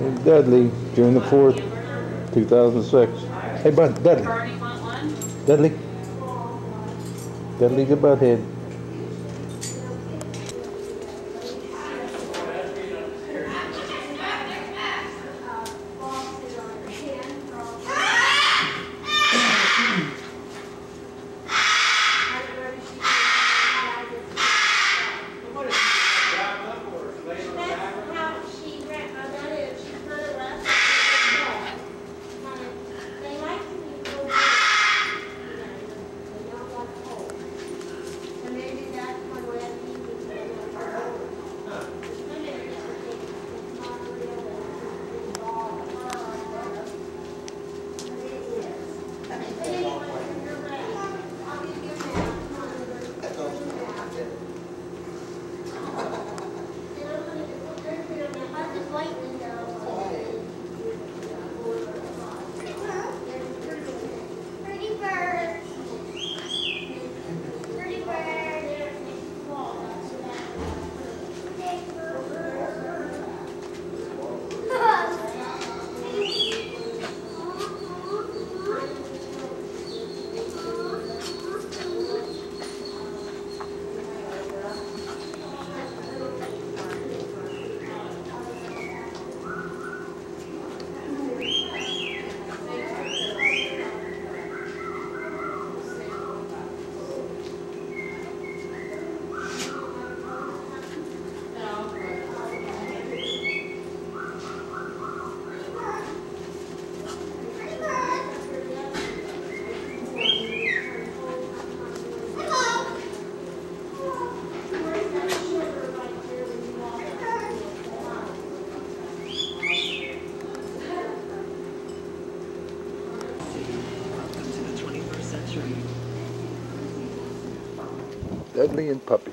and Dudley, June the 4th, 2006. Hey, bud, Dudley. Dudley. Dudley, good butthead. Dudley and Puppy.